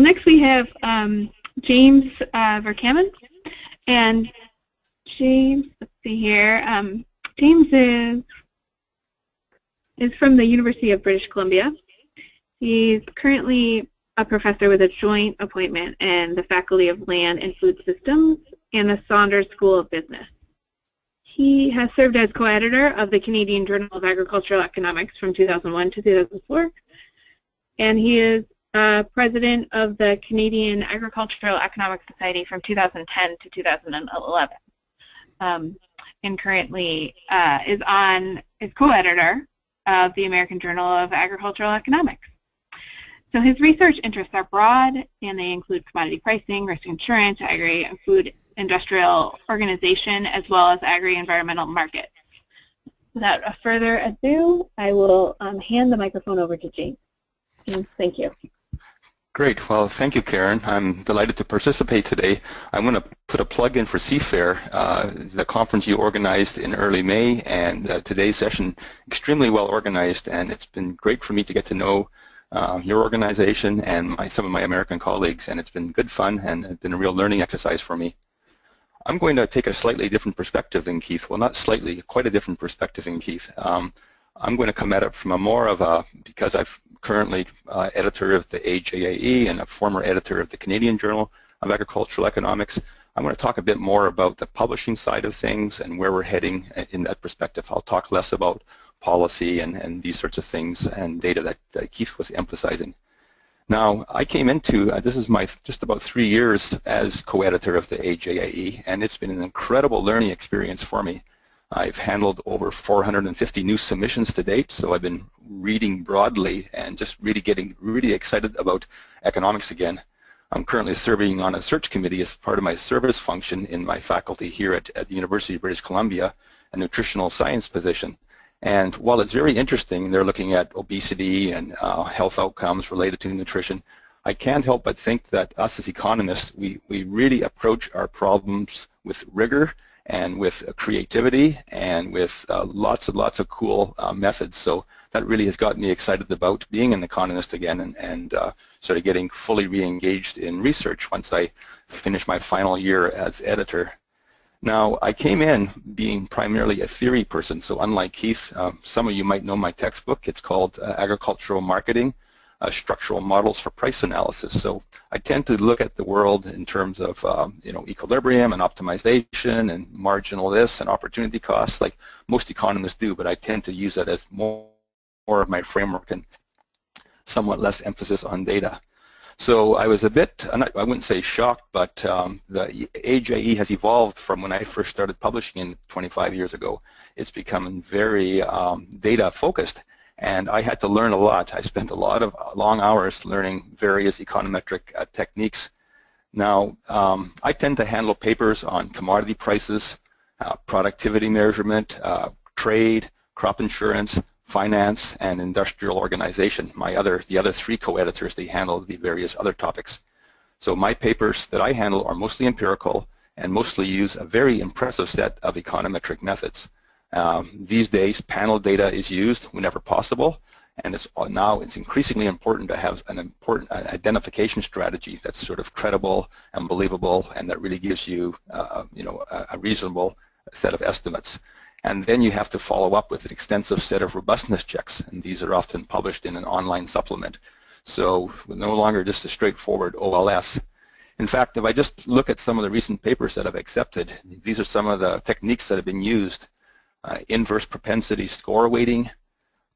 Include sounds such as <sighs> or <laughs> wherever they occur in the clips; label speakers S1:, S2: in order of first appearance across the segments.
S1: next we have um, James uh, Vercammen. And James, let's see here. Um, James is, is from the University of British Columbia. He's currently a professor with a joint appointment in the Faculty of Land and Food Systems and the Sauder School of Business. He has served as co-editor of the Canadian Journal of Agricultural Economics from 2001 to 2004, and he is uh, president of the Canadian Agricultural Economic Society from 2010 to 2011, um, and currently uh, is on is co-editor of the American Journal of Agricultural Economics. So his research interests are broad, and they include commodity pricing, risk insurance, agri and food industrial organization, as well as agri-environmental markets. Without further ado, I will um, hand the microphone over to James. James, thank you.
S2: Great. Well, thank you, Karen. I'm delighted to participate today. I'm going to put a plug in for CFARE, uh, the conference you organized in early May, and uh, today's session extremely well organized, and it's been great for me to get to know uh, your organization and my, some of my American colleagues, and it's been good fun and it's been a real learning exercise for me. I'm going to take a slightly different perspective than Keith. Well, not slightly, quite a different perspective than Keith. Um, I'm going to come at it from a more of a, because I'm currently uh, editor of the AJAE and a former editor of the Canadian Journal of Agricultural Economics, I'm going to talk a bit more about the publishing side of things and where we're heading in that perspective. I'll talk less about policy and, and these sorts of things and data that, that Keith was emphasizing. Now, I came into, uh, this is my just about three years as co-editor of the AJAE, and it's been an incredible learning experience for me. I've handled over 450 new submissions to date, so I've been reading broadly and just really getting really excited about economics again. I'm currently serving on a search committee as part of my service function in my faculty here at, at the University of British Columbia, a nutritional science position. And while it's very interesting, they're looking at obesity and uh, health outcomes related to nutrition, I can't help but think that us as economists, we, we really approach our problems with rigor and with creativity and with uh, lots and lots of cool uh, methods. So that really has gotten me excited about being an economist again and, and uh, sort of getting fully re-engaged in research once I finish my final year as editor. Now, I came in being primarily a theory person, so unlike Keith, um, some of you might know my textbook. It's called uh, Agricultural Marketing, uh, Structural Models for Price Analysis. So I tend to look at the world in terms of um, you know equilibrium and optimization and marginal this and opportunity costs like most economists do, but I tend to use that as more, more of my framework and somewhat less emphasis on data. So I was a bit, I wouldn't say shocked, but um, the AJE has evolved from when I first started publishing in 25 years ago. It's become very um, data focused and I had to learn a lot. I spent a lot of long hours learning various econometric uh, techniques. Now, um, I tend to handle papers on commodity prices, uh, productivity measurement, uh, trade, crop insurance, finance, and industrial organization. My other, the other three co-editors, they handle the various other topics. So my papers that I handle are mostly empirical and mostly use a very impressive set of econometric methods. Um, these days, panel data is used whenever possible, and it's uh, now it's increasingly important to have an important an identification strategy that's sort of credible and believable, and that really gives you, uh, you know, a, a reasonable set of estimates. And then you have to follow up with an extensive set of robustness checks, and these are often published in an online supplement. So no longer just a straightforward OLS. In fact, if I just look at some of the recent papers that I've accepted, these are some of the techniques that have been used uh, inverse propensity score weighting,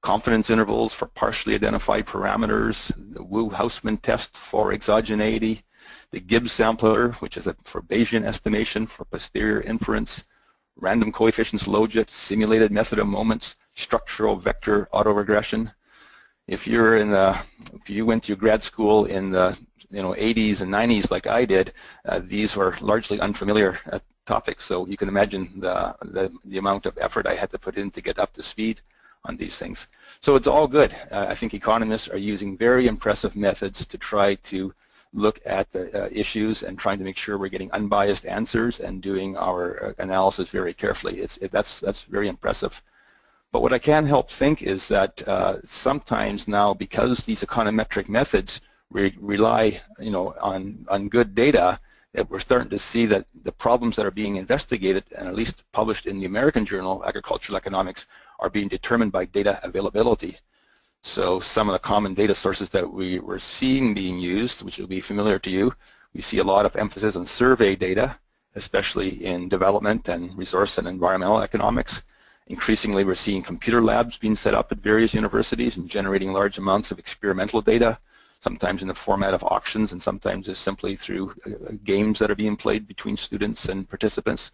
S2: confidence intervals for partially identified parameters, the Wu-Hausman test for exogeneity, the Gibbs sampler, which is a, for Bayesian estimation for posterior inference, random coefficients logit, simulated method of moments, structural vector autoregression. If you're in the, if you went to grad school in the you know 80s and 90s like I did, uh, these were largely unfamiliar uh, topics. So you can imagine the, the, the, amount of effort I had to put in to get up to speed on these things. So it's all good. Uh, I think economists are using very impressive methods to try to look at the uh, issues and trying to make sure we're getting unbiased answers and doing our uh, analysis very carefully. It's, it, that's, that's very impressive. But what I can help think is that uh, sometimes now, because these econometric methods re rely, you know, on, on good data, that we're starting to see that the problems that are being investigated and at least published in the American Journal of Agricultural Economics are being determined by data availability. So some of the common data sources that we were seeing being used, which will be familiar to you, we see a lot of emphasis on survey data, especially in development and resource and environmental economics. Increasingly, we're seeing computer labs being set up at various universities and generating large amounts of experimental data, sometimes in the format of auctions and sometimes just simply through uh, games that are being played between students and participants.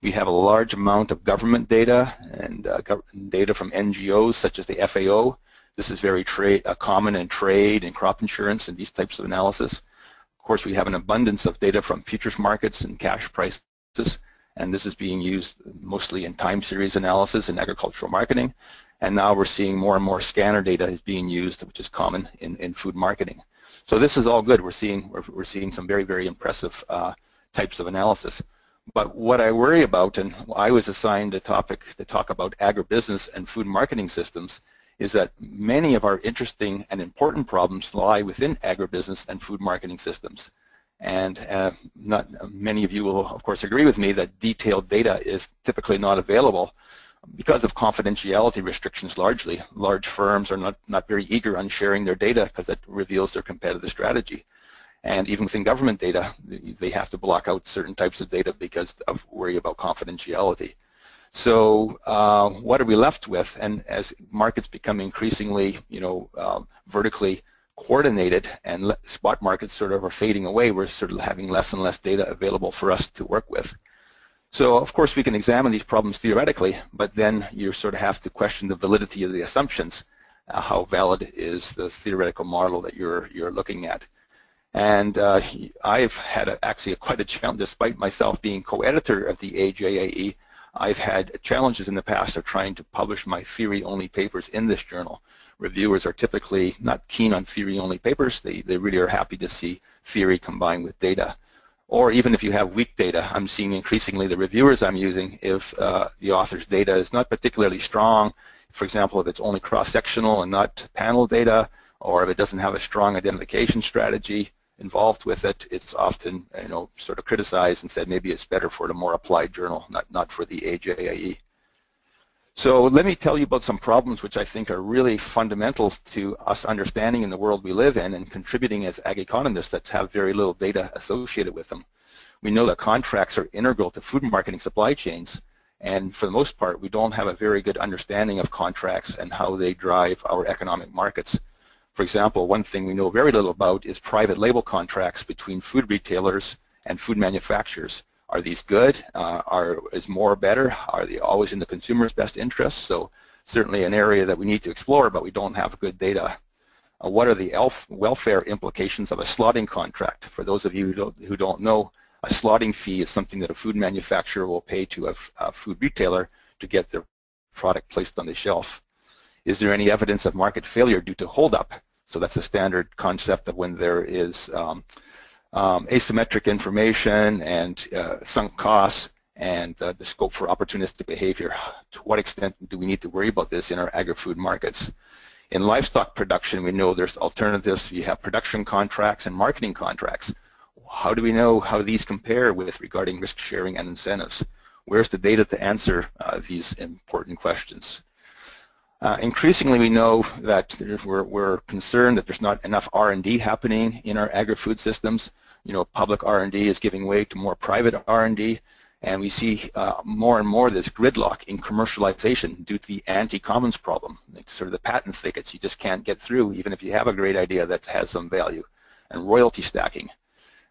S2: We have a large amount of government data and uh, data from NGOs such as the FAO. This is very uh, common in trade and crop insurance and these types of analysis. Of course, we have an abundance of data from futures markets and cash prices, and this is being used mostly in time series analysis in agricultural marketing. And now we're seeing more and more scanner data is being used, which is common in, in food marketing. So this is all good. We're seeing, we're, we're seeing some very, very impressive uh, types of analysis. But what I worry about, and I was assigned a topic to talk about agribusiness and food marketing systems, is that many of our interesting and important problems lie within agribusiness and food marketing systems. And uh, not many of you will, of course, agree with me that detailed data is typically not available because of confidentiality restrictions largely, large firms are not, not very eager on sharing their data because it reveals their competitive strategy. And even within government data, they have to block out certain types of data because of worry about confidentiality. So uh, what are we left with? And as markets become increasingly, you know, um, vertically coordinated and spot markets sort of are fading away, we're sort of having less and less data available for us to work with. So of course we can examine these problems theoretically, but then you sort of have to question the validity of the assumptions. Uh, how valid is the theoretical model that you're you're looking at? And uh, I've had a, actually quite a challenge, despite myself being co-editor of the AJAE, I've had challenges in the past of trying to publish my theory-only papers in this journal. Reviewers are typically not keen on theory-only papers. They, they really are happy to see theory combined with data or even if you have weak data, I'm seeing increasingly the reviewers I'm using, if uh, the author's data is not particularly strong, for example, if it's only cross-sectional and not panel data, or if it doesn't have a strong identification strategy involved with it, it's often, you know, sort of criticized and said maybe it's better for the more applied journal, not, not for the AJAE. So let me tell you about some problems which I think are really fundamental to us understanding in the world we live in and contributing as ag economists that have very little data associated with them. We know that contracts are integral to food marketing supply chains and for the most part we don't have a very good understanding of contracts and how they drive our economic markets. For example, one thing we know very little about is private label contracts between food retailers and food manufacturers. Are these good? Uh, are is more better? Are they always in the consumer's best interest? So certainly an area that we need to explore, but we don't have good data. Uh, what are the welfare implications of a slotting contract? For those of you who don't, who don't know, a slotting fee is something that a food manufacturer will pay to a, food retailer to get their product placed on the shelf. Is there any evidence of market failure due to holdup? So that's a standard concept of when there is um, um, asymmetric information and uh, sunk costs and uh, the scope for opportunistic behavior. <sighs> To what extent do we need to worry about this in our agri-food markets? In livestock production, we know there's alternatives. We have production contracts and marketing contracts. How do we know how these compare with regarding risk sharing and incentives? Where's the data to answer uh, these important questions? Uh, increasingly, we know that we're, we're, concerned that there's not enough R&D happening in our agri-food systems. You know, public R&D is giving way to more private R&D, and we see uh, more and more this gridlock in commercialization due to the anti-commons problem. It's sort of the patent thickets you just can't get through, even if you have a great idea that has some value, and royalty stacking.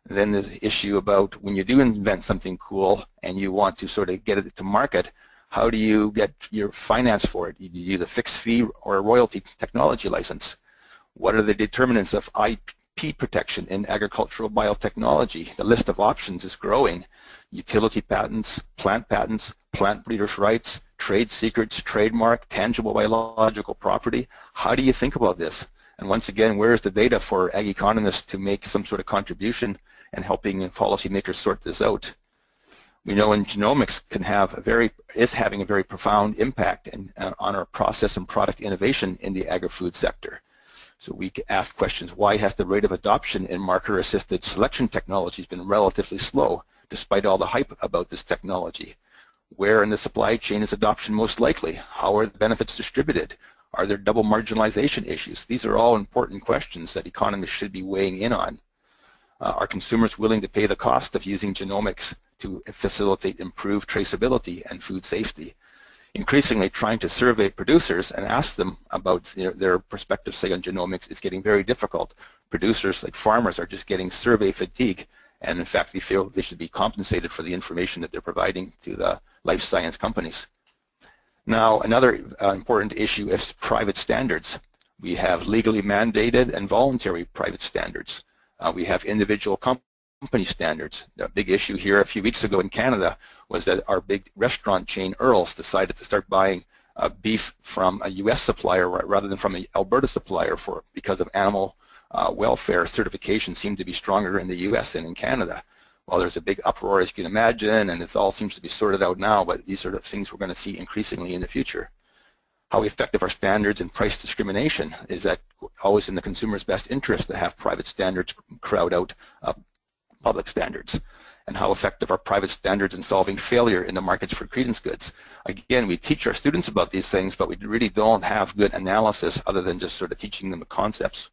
S2: And then the issue about when you do invent something cool and you want to sort of get it to market, how do you get your finance for it? Do you use a fixed fee or a royalty technology license. What are the determinants of IP protection in agricultural biotechnology? The list of options is growing. Utility patents, plant patents, plant breeders' rights, trade secrets, trademark, tangible biological property. How do you think about this? And once again, where is the data for ag economists to make some sort of contribution and helping policymakers sort this out? We know in genomics can have a very, is having a very profound impact in, uh, on our process and product innovation in the agri-food sector. So we ask questions, why has the rate of adoption in marker-assisted selection technologies been relatively slow, despite all the hype about this technology? Where in the supply chain is adoption most likely? How are the benefits distributed? Are there double marginalization issues? These are all important questions that economists should be weighing in on. Uh, are consumers willing to pay the cost of using genomics to facilitate improved traceability and food safety? increasingly trying to survey producers and ask them about their, their perspective, say, on genomics is getting very difficult. Producers, like farmers, are just getting survey fatigue, and in fact, they feel they should be compensated for the information that they're providing to the life science companies. Now, another uh, important issue is private standards. We have legally mandated and voluntary private standards. Uh, we have individual companies company standards. A big issue here a few weeks ago in Canada was that our big restaurant chain Earls decided to start buying uh, beef from a U.S. supplier rather than from an Alberta supplier for because of animal uh, welfare certification seemed to be stronger in the U.S. than in Canada. Well, there's a big uproar, as you can imagine, and it all seems to be sorted out now, but these are the things we're going to see increasingly in the future. How effective are standards in price discrimination? Is that always in the consumer's best interest to have private standards crowd out uh, public standards and how effective are private standards in solving failure in the markets for credence goods. Again, we teach our students about these things, but we really don't have good analysis other than just sort of teaching them the concepts.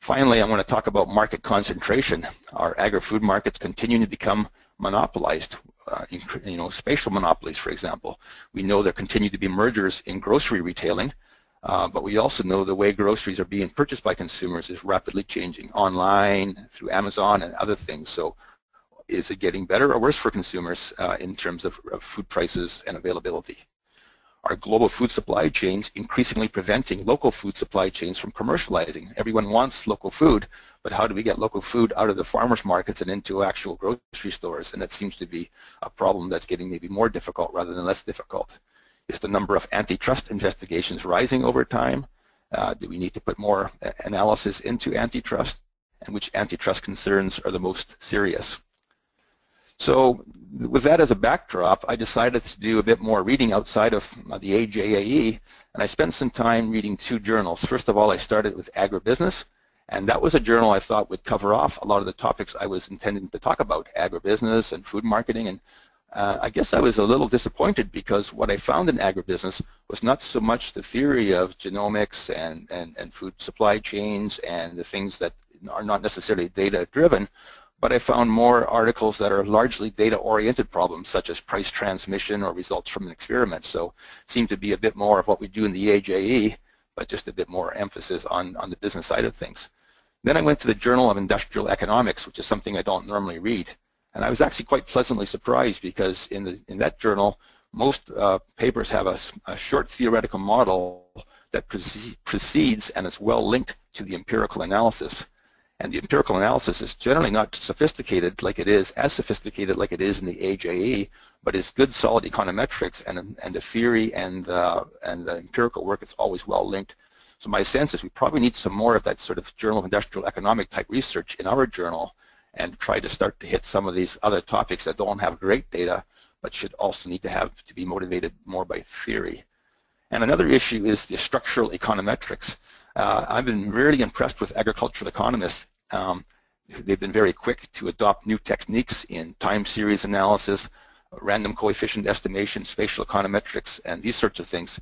S2: Finally, I want to talk about market concentration. Our agri-food markets continue to become monopolized, uh, you know, spatial monopolies, for example. We know there continue to be mergers in grocery retailing, uh, but we also know the way groceries are being purchased by consumers is rapidly changing online, through Amazon and other things. So is it getting better or worse for consumers uh, in terms of, of, food prices and availability? Are global food supply chains increasingly preventing local food supply chains from commercializing? Everyone wants local food, but how do we get local food out of the farmers markets and into actual grocery stores? And that seems to be a problem that's getting maybe more difficult rather than less difficult. Is the number of antitrust investigations rising over time? Uh, do we need to put more analysis into antitrust? And which antitrust concerns are the most serious? So with that as a backdrop, I decided to do a bit more reading outside of uh, the AJAE, and I spent some time reading two journals. First of all, I started with Agribusiness, and that was a journal I thought would cover off a lot of the topics I was intending to talk about, agribusiness and food marketing and uh, I guess I was a little disappointed because what I found in agribusiness was not so much the theory of genomics and, and, and food supply chains and the things that are not necessarily data-driven, but I found more articles that are largely data-oriented problems, such as price transmission or results from an experiment. So seemed to be a bit more of what we do in the AJE, but just a bit more emphasis on, on the business side of things. Then I went to the Journal of Industrial Economics, which is something I don't normally read. And I was actually quite pleasantly surprised because in, the, in that journal, most uh, papers have a, a, short theoretical model that precedes and is well linked to the empirical analysis. And the empirical analysis is generally not sophisticated like it is, as sophisticated like it is in the AJE, but it's good solid econometrics and, and the theory and, uh, and the empirical work is always well linked. So my sense is we probably need some more of that sort of Journal of Industrial Economic type research in our journal and try to start to hit some of these other topics that don't have great data but should also need to have to be motivated more by theory. And another issue is the structural econometrics. Uh, I've been really impressed with agricultural economists. Um, they've been very quick to adopt new techniques in time series analysis, random coefficient estimation, spatial econometrics, and these sorts of things.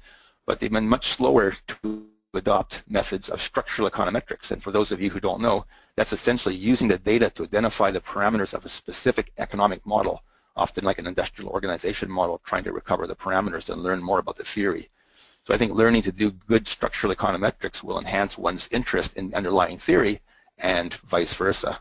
S2: But they've been much slower to adopt methods of structural econometrics. And for those of you who don't know, that's essentially using the data to identify the parameters of a specific economic model, often like an industrial organization model, trying to recover the parameters and learn more about the theory. So I think learning to do good structural econometrics will enhance one's interest in underlying theory and vice versa.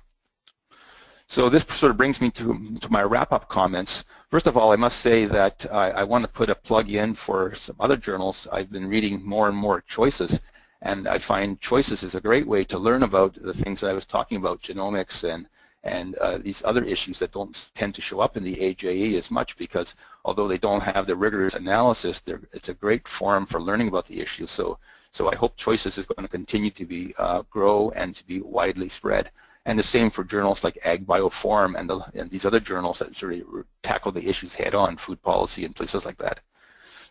S2: So this sort of brings me to, to my wrap-up comments. First of all, I must say that I, I, want to put a plug in for some other journals. I've been reading more and more Choices, and I find Choices is a great way to learn about the things I was talking about, genomics and and uh, these other issues that don't tend to show up in the AJE as much because although they don't have the rigorous analysis, it's a great forum for learning about the issues. So, so I hope Choices is going to continue to be uh, grow and to be widely spread. And the same for journals like AgBioForum and, the, and these other journals that sort of tackle the issues head on, food policy and places like that.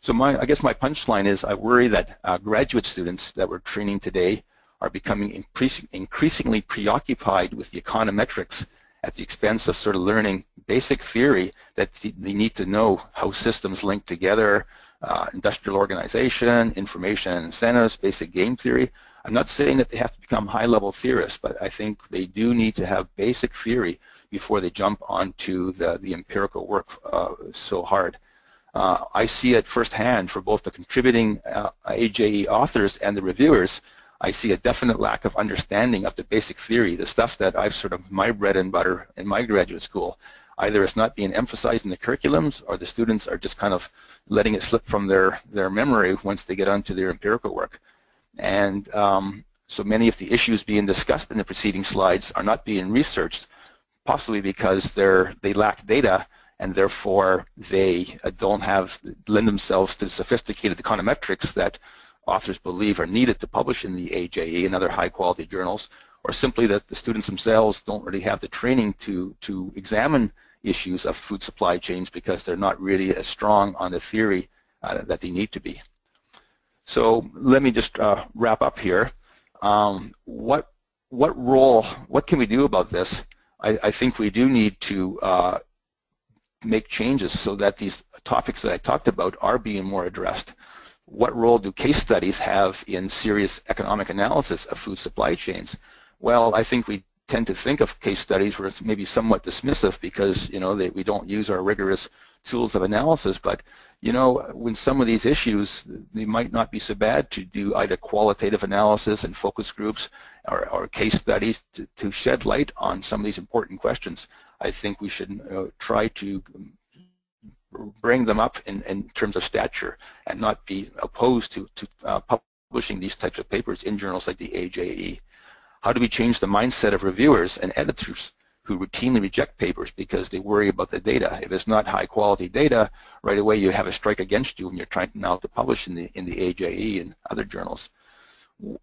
S2: So my, I guess my punchline is I worry that uh, graduate students that we're training today are becoming increasing, increasingly preoccupied with the econometrics at the expense of sort of learning basic theory that they need to know how systems link together, uh, industrial organization, information incentives, basic game theory. I'm not saying that they have to become high-level theorists, but I think they do need to have basic theory before they jump onto the, the empirical work uh, so hard. Uh, I see it firsthand for both the contributing uh, AJE authors and the reviewers. I see a definite lack of understanding of the basic theory, the stuff that I've sort of my bread and butter in my graduate school. Either it's not being emphasized in the curriculums or the students are just kind of letting it slip from their, their memory once they get onto their empirical work. And um, so many of the issues being discussed in the preceding slides are not being researched, possibly because they're, they lack data and therefore they uh, don't have lend themselves to the sophisticated econometrics that authors believe are needed to publish in the AJE and other high-quality journals, or simply that the students themselves don't really have the training to, to examine issues of food supply chains because they're not really as strong on the theory uh, that they need to be. So let me just uh, wrap up here. Um, what, what role, what can we do about this? I, I think we do need to uh, make changes so that these topics that I talked about are being more addressed. What role do case studies have in serious economic analysis of food supply chains? Well, I think we tend to think of case studies where it's maybe somewhat dismissive because you know they, we don't use our rigorous tools of analysis. But you know, when some of these issues, they might not be so bad to do either qualitative analysis and focus groups or, or case studies to, to shed light on some of these important questions. I think we should uh, try to bring them up in, in terms of stature and not be opposed to, to uh, publishing these types of papers in journals like the AJE. How do we change the mindset of reviewers and editors who routinely reject papers because they worry about the data? If it's not high quality data, right away you have a strike against you when you're trying now to publish in the, in the AJE and other journals.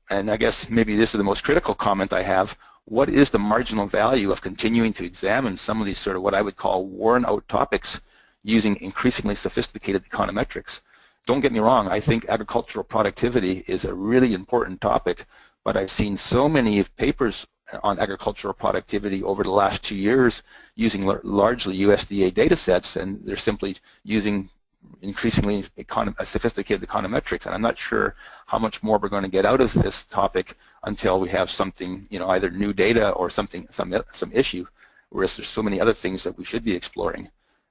S2: And I guess maybe this is the most critical comment I have what is the marginal value of continuing to examine some of these sort of what I would call worn out topics using increasingly sophisticated econometrics. Don't get me wrong, I think agricultural productivity is a really important topic, but I've seen so many papers on agricultural productivity over the last two years using largely USDA data sets and they're simply using increasingly sophisticated econometrics, and I'm not sure how much more we're going to get out of this topic until we have something, you know, either new data or something, some some issue. Whereas there's so many other things that we should be exploring.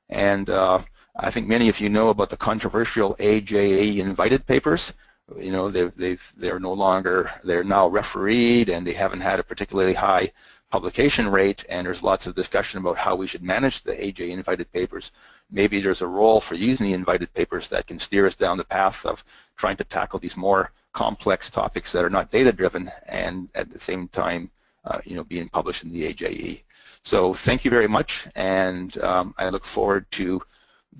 S2: And uh, I think many of you know about the controversial AJE invited papers. You know, they've, they've, they're no longer, they're now refereed and they haven't had a particularly high publication rate. And there's lots of discussion about how we should manage the AJ invited papers. Maybe there's a role for using the invited papers that can steer us down the path of trying to tackle these more complex topics that are not data driven and at the same time uh, you know being published in the AJE. So thank you very much. And um, I look forward to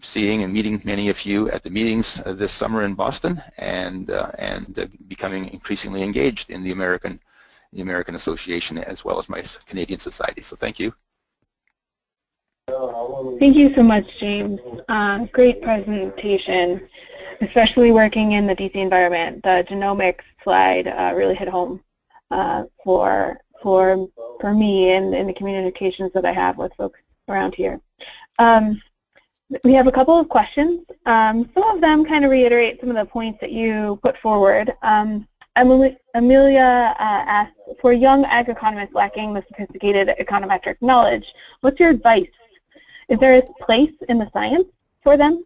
S2: seeing and meeting many of you at the meetings uh, this summer in Boston and uh, and uh, becoming increasingly engaged in the American the American Association as well as my Canadian Society. So thank you.
S1: Thank you so much, James. Great presentation, especially working in the DC environment. The genomics slide uh, really hit home uh, for for for me and in the communications that I have with folks around here. Um, we have a couple of questions. Um, some of them kind of reiterate some of the points that you put forward. Um, Amelia uh, asked, for young ag economists lacking the sophisticated econometric knowledge, what's your advice is there a place in the science for them?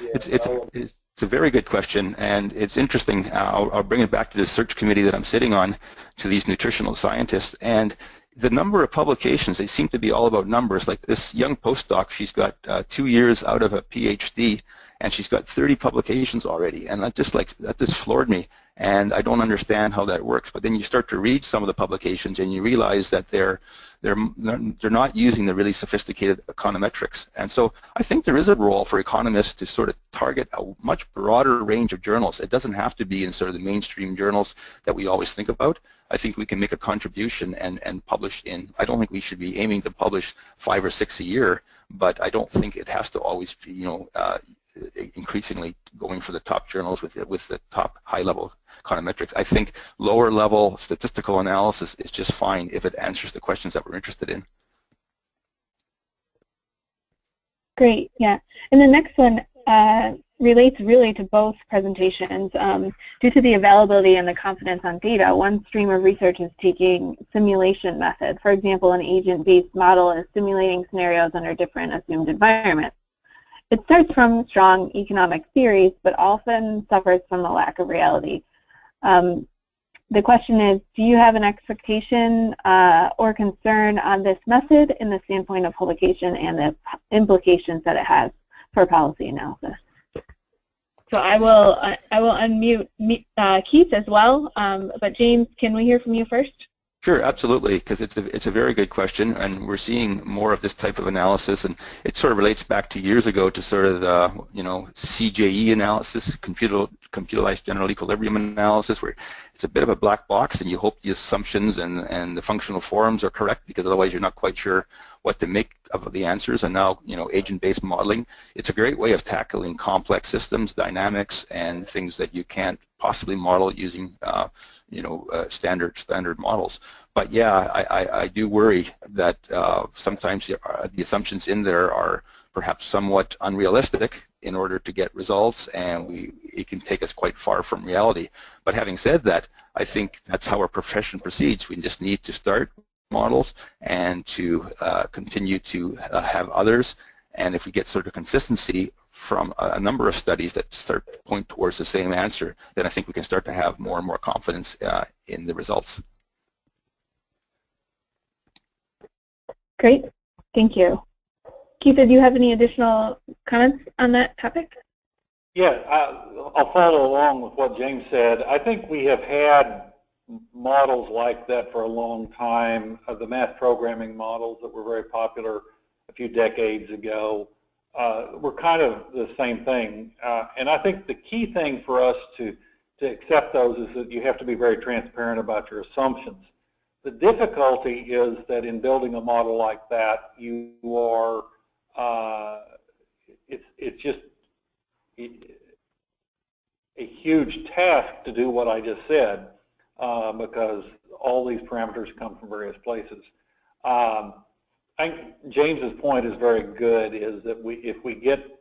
S2: It's, it's, it's a very good question, and it's interesting. I'll, I'll bring it back to the search committee that I'm sitting on, to these nutritional scientists, and the number of publications, they seem to be all about numbers. Like this young postdoc, she's got uh, two years out of a PhD, and she's got 30 publications already, and that just like that just floored me and I don't understand how that works. But then you start to read some of the publications and you realize that they're they're they're not using the really sophisticated econometrics. And so I think there is a role for economists to sort of target a much broader range of journals. It doesn't have to be in sort of the mainstream journals that we always think about. I think we can make a contribution and and publish in. I don't think we should be aiming to publish five or six a year, but I don't think it has to always be you know. Uh, increasingly going for the top journals with with the top high-level econometrics. I think lower-level statistical analysis is just fine if it answers the questions that we're interested in.
S1: Great, yeah. And the next one uh, relates really to both presentations. Um, due to the availability and the confidence on data, one stream of research is taking simulation methods. For example, an agent-based model is simulating scenarios under different assumed environments. It starts from strong economic theories, but often suffers from a lack of reality. Um, the question is, do you have an expectation uh, or concern on this method in the standpoint of publication and the implications that it has for policy analysis? So I will I will unmute uh, Keith as well. Um, but James, can we hear from you first?
S2: Sure, absolutely, because it's a, it's a very good question, and we're seeing more of this type of analysis, and it sort of relates back to years ago to sort of the, you know, CGE analysis, computer, computerized general equilibrium analysis, where it's a bit of a black box, and you hope the assumptions and, and the functional forms are correct, because otherwise you're not quite sure what to make of the answers, and now, you know, agent-based modeling, it's a great way of tackling complex systems, dynamics, and things that you can't possibly model using, uh, you know, uh, standard standard models. But yeah, I, I, I do worry that uh, sometimes the, uh, the, assumptions in there are perhaps somewhat unrealistic in order to get results, and we it can take us quite far from reality. But having said that, I think that's how our profession proceeds. We just need to start models and to uh, continue to uh, have others. And if we get sort of consistency from a number of studies that start to point towards the same answer, then I think we can start to have more and more confidence uh, in the results.
S1: Great, thank you. Keith, do you have any additional comments on that topic?
S3: Yeah, I'll follow along with what James said. I think we have had models like that for a long time, uh, the math programming models that were very popular a few decades ago uh, were kind of the same thing. Uh, and I think the key thing for us to, to accept those is that you have to be very transparent about your assumptions. The difficulty is that in building a model like that, you are, uh, it's, it's just a huge task to do what I just said uh, because all these parameters come from various places. Um, I think James's point is very good, is that we, if we get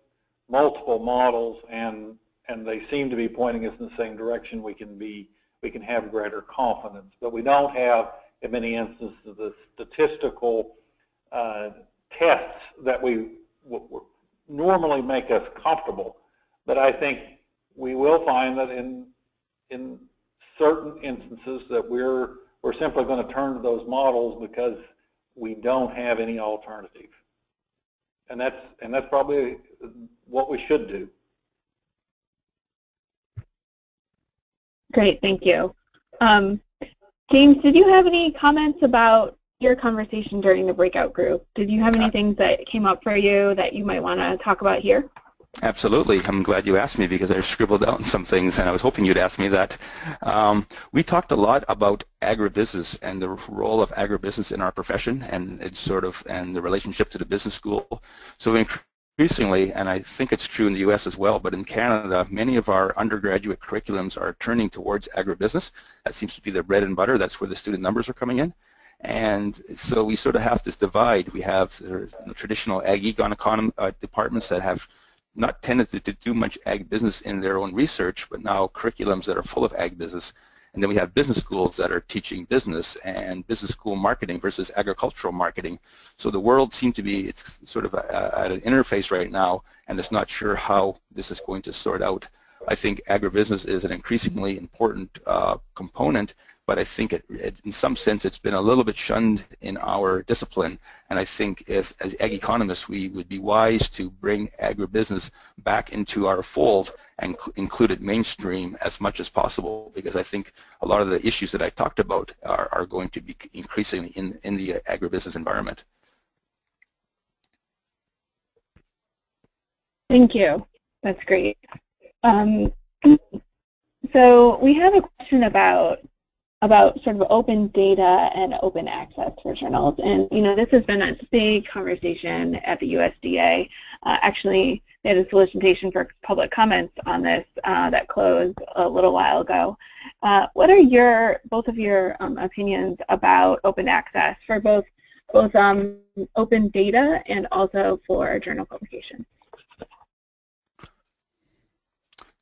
S3: multiple models and and they seem to be pointing us in the same direction, we can be we can have greater confidence. But we don't have in many instances the statistical uh, tests that we normally make us comfortable. But I think we will find that in in certain instances that we're we're simply going to turn to those models because we don't have any alternative. And that's and that's probably what we should do.
S1: Great, thank you. Um, James, did you have any comments about your conversation during the breakout group? Did you have any things that came up for you that you might want to talk about here?
S2: Absolutely. I'm glad you asked me because I scribbled down some things and I was hoping you'd ask me that. Um, we talked a lot about agribusiness and the role of agribusiness in our profession and it's sort of and the relationship to the business school. So increasingly, and I think it's true in the U.S. as well, but in Canada, many of our undergraduate curriculums are turning towards agribusiness. That seems to be the bread and butter. That's where the student numbers are coming in. And so we sort of have this divide. We have traditional ag econ economy, uh, departments that have not tended to, to do much ag business in their own research, but now curriculums that are full of ag business. And then we have business schools that are teaching business and business school marketing versus agricultural marketing. So the world seems to be, it's sort of a, a, at an interface right now, and it's not sure how this is going to sort out. I think agribusiness is an increasingly important uh, component but I think it, it, in some sense it's been a little bit shunned in our discipline. And I think as, as ag economists, we would be wise to bring agribusiness back into our fold and include it mainstream as much as possible because I think a lot of the issues that I talked about are, are going to be increasingly in, in the agribusiness environment.
S1: Thank you. That's great. Um, so we have a question about about sort of open data and open access for journals. And, you know, this has been a big conversation at the USDA. Uh, actually, they had a solicitation for public comments on this uh, that closed a little while ago. Uh, what are your, both of your um, opinions about open access for both, both um, open data and also for journal publication?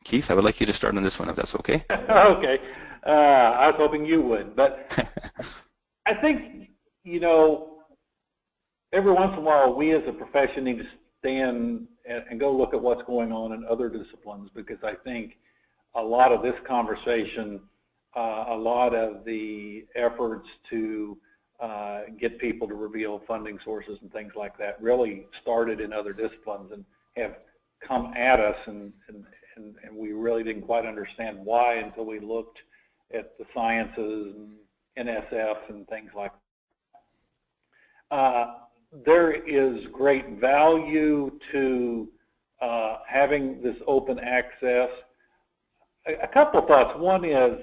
S2: Keith, I would like you to start on this one if that's okay. <laughs>
S3: okay. Uh, I was hoping you would, but <laughs> I think, you know, every once in a while we as a profession need to stand and, and go look at what's going on in other disciplines because I think a lot of this conversation, uh, a lot of the efforts to uh, get people to reveal funding sources and things like that really started in other disciplines and have come at us and, and, and, and we really didn't quite understand why until we looked at the sciences and NSF and things like that. Uh, there is great value to uh, having this open access. A, a, couple of thoughts. One is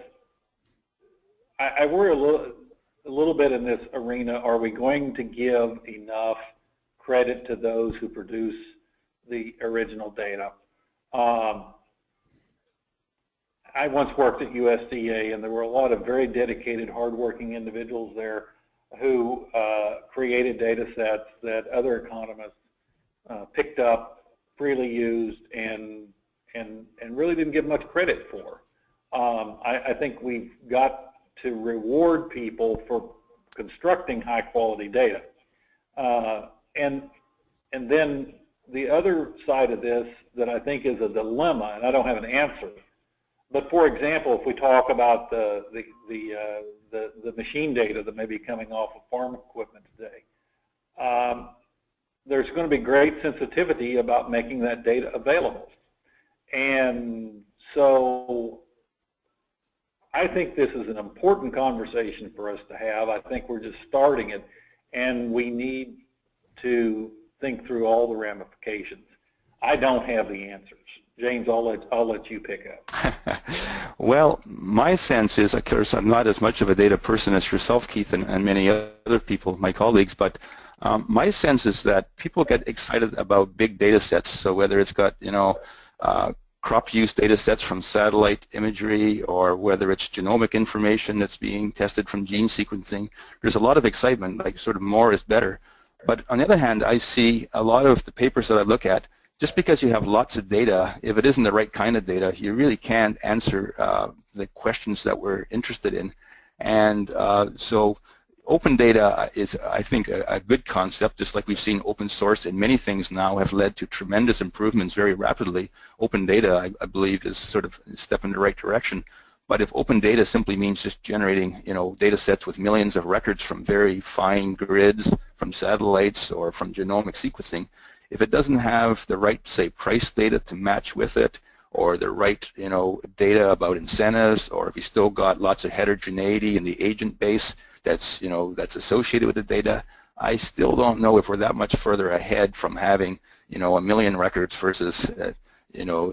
S3: I, I worry a little, a little bit in this arena. Are we going to give enough credit to those who produce the original data? Um, I once worked at USDA, and there were a lot of very dedicated, hardworking individuals there who uh, created data sets that other economists uh, picked up, freely used, and, and, and really didn't give much credit for. Um, I, I think we've got to reward people for constructing high-quality data. Uh, and, and then the other side of this that I think is a dilemma, and I don't have an answer, but for example, if we talk about the, the, the, uh, the, the, machine data that may be coming off of farm equipment today, um, there's going to be great sensitivity about making that data available. And so I think this is an important conversation for us to have. I think we're just starting it, and we need to think through all the ramifications. I don't have the answers. James, I'll let, I'll let you pick up. <laughs>
S2: well, my sense is, of course, I'm not as much of a data person as yourself, Keith, and, and many other people, my colleagues, but um, my sense is that people get excited about big data sets. So whether it's got, you know, uh, crop use data sets from satellite imagery or whether it's genomic information that's being tested from gene sequencing, there's a lot of excitement, like sort of more is better. But on the other hand, I see a lot of the papers that I look at just because you have lots of data, if it isn't the right kind of data, you really can't answer uh, the questions that we're interested in. And uh, so open data is, I think, a, a, good concept, just like we've seen open source and many things now have led to tremendous improvements very rapidly. Open data, I, I believe, is sort of a step in the right direction. But if open data simply means just generating, you know, data sets with millions of records from very fine grids, from satellites, or from genomic sequencing, if it doesn't have the right, say, price data to match with it, or the right, you know, data about incentives, or if you still got lots of heterogeneity in the agent base that's, you know, that's associated with the data, I still don't know if we're that much further ahead from having, you know, a million records versus, uh, you know,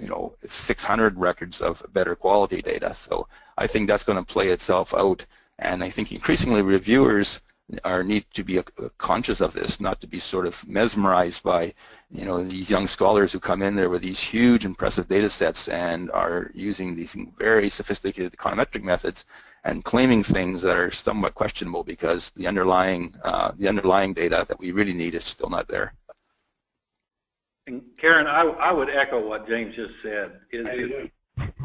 S2: you know, 600 records of better quality data. So I think that's going to play itself out, and I think increasingly reviewers are need to be conscious of this, not to be sort of mesmerized by, you know, these young scholars who come in there with these huge, impressive data sets and are using these very sophisticated econometric methods and claiming things that are somewhat questionable because the underlying uh, the underlying data that we really need is still not there.
S3: And Karen, I, I would echo what James just said. Is,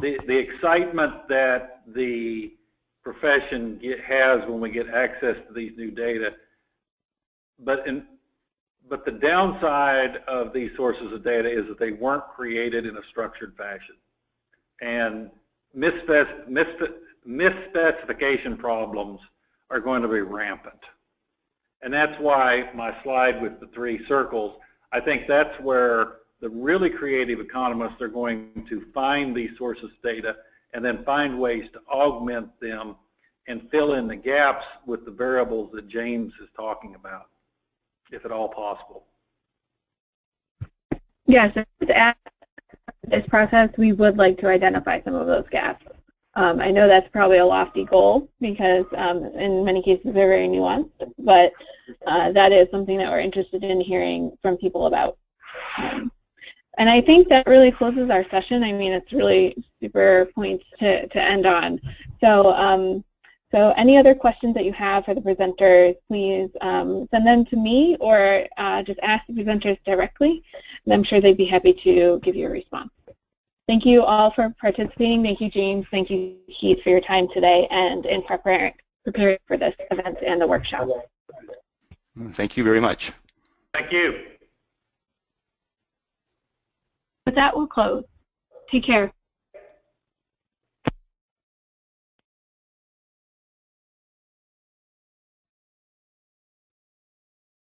S3: the the excitement that the profession get, has when we get access to these new data. But in, but the downside of these sources of data is that they weren't created in a structured fashion. And misspec misspecification problems are going to be rampant. And that's why my slide with the three circles, I think that's where the really creative economists are going to find these sources of data and then find ways to augment them and fill in the gaps with the variables that James is talking about, if at all possible.
S1: Yes, this process, we would like to identify some of those gaps. Um, I know that's probably a lofty goal because um, in many cases they're very nuanced, but uh, that is something that we're interested in hearing from people about. Um, and I think that really closes our session. I mean, it's really super points to, to end on. So, um, so any other questions that you have for the presenters, please um, send them to me or uh, just ask the presenters directly, and I'm sure they'd be happy to give you a response. Thank you all for participating. Thank you, James. Thank you, Keith, for your time today and in preparing, preparing for this event and the workshop.
S2: Thank you very much.
S3: Thank you.
S1: With that, we'll close. Take care.